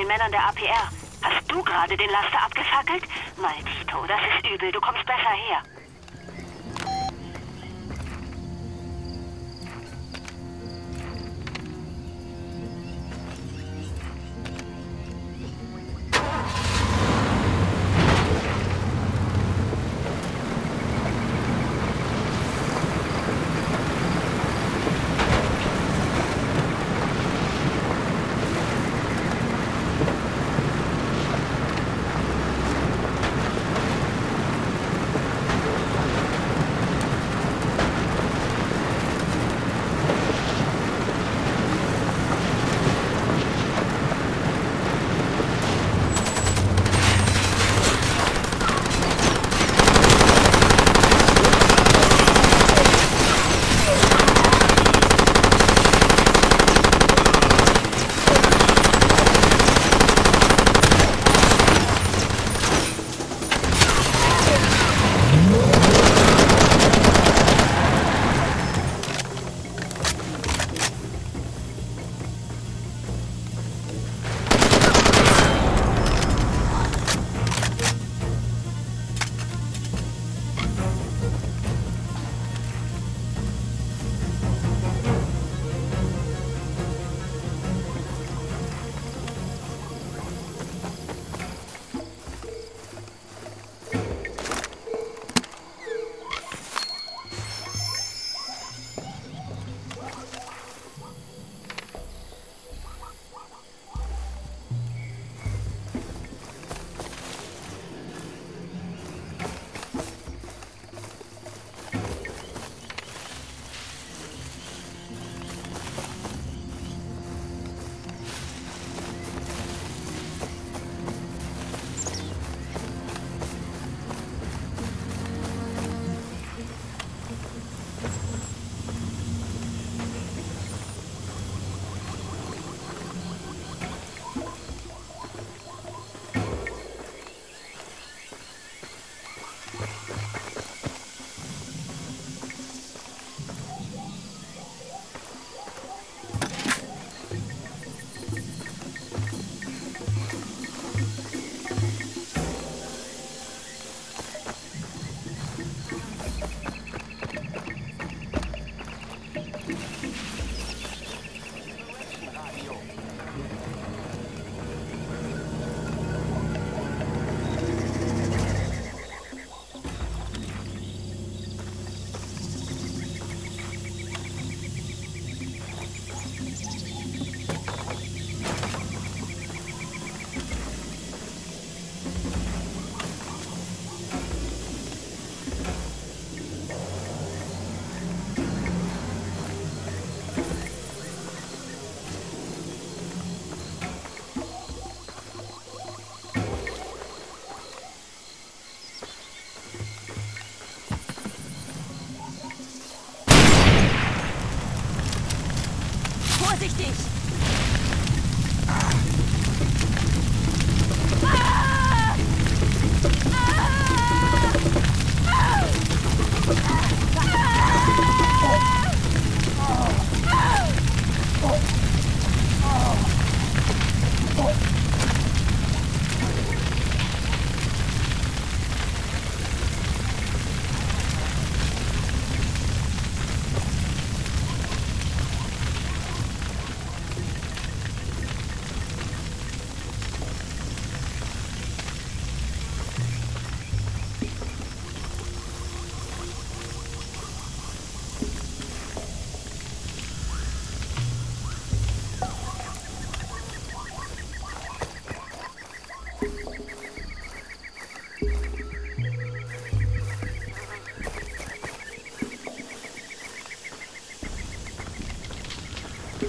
den Männern der APR. Hast du gerade den Laster abgefackelt? Maldito, das ist übel. Du kommst besser her.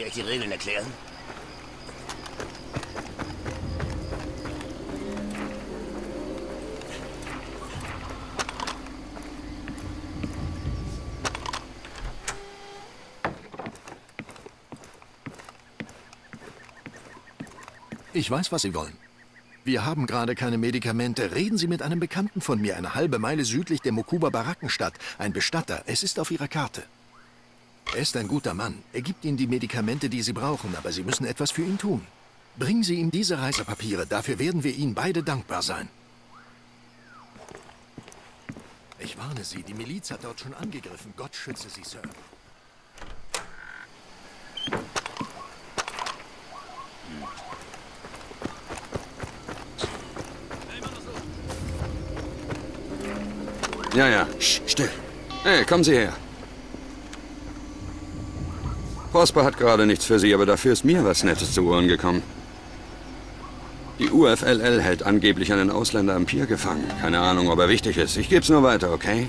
euch die Regeln erklären? Ich weiß, was Sie wollen. Wir haben gerade keine Medikamente. Reden Sie mit einem Bekannten von mir, eine halbe Meile südlich der Mokuba Barackenstadt. Ein Bestatter. Es ist auf Ihrer Karte. Er ist ein guter Mann. Er gibt Ihnen die Medikamente, die Sie brauchen, aber Sie müssen etwas für ihn tun. Bringen Sie ihm diese Reisepapiere. Dafür werden wir Ihnen beide dankbar sein. Ich warne Sie, die Miliz hat dort schon angegriffen. Gott schütze Sie, Sir. Ja, ja. Sch, still. Hey, kommen Sie her. Prosper hat gerade nichts für Sie, aber dafür ist mir was Nettes zu Ohren gekommen. Die UFLL hält angeblich einen Ausländer am Pier gefangen. Keine Ahnung, ob er wichtig ist. Ich geb's nur weiter, okay?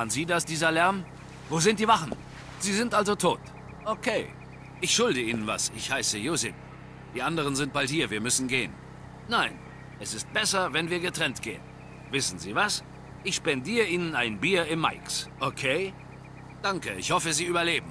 Waren Sie das, dieser Lärm? Wo sind die Wachen? Sie sind also tot. Okay. Ich schulde Ihnen was. Ich heiße Josip. Die anderen sind bald hier. Wir müssen gehen. Nein. Es ist besser, wenn wir getrennt gehen. Wissen Sie was? Ich spendiere Ihnen ein Bier im Mikes. Okay? Danke. Ich hoffe, Sie überleben.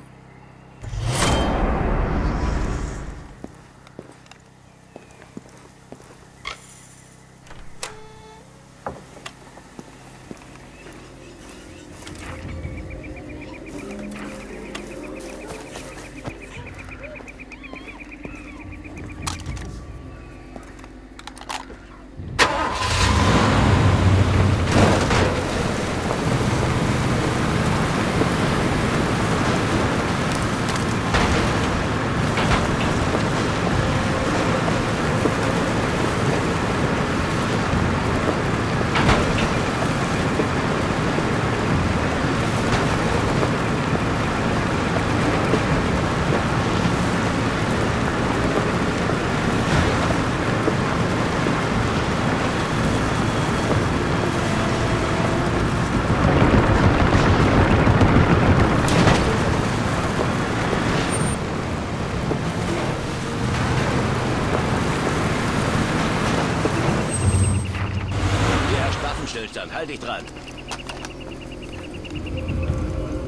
Waffenstillstand. Halt dich dran.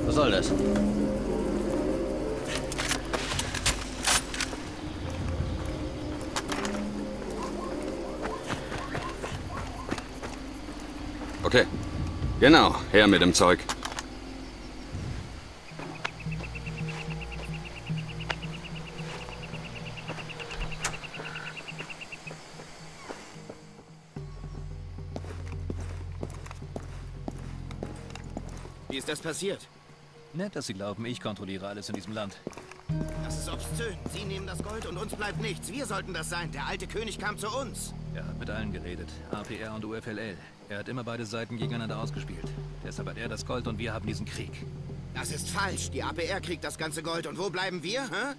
Was soll das? Okay. Genau, her mit dem Zeug. Wie ist das passiert? Nett, dass Sie glauben, ich kontrolliere alles in diesem Land. Das ist obszön. Sie nehmen das Gold und uns bleibt nichts. Wir sollten das sein. Der alte König kam zu uns. Er hat mit allen geredet. APR und UFLL. Er hat immer beide Seiten gegeneinander ausgespielt. Deshalb hat er das Gold und wir haben diesen Krieg. Das ist falsch. Die APR kriegt das ganze Gold. Und wo bleiben wir? Hä?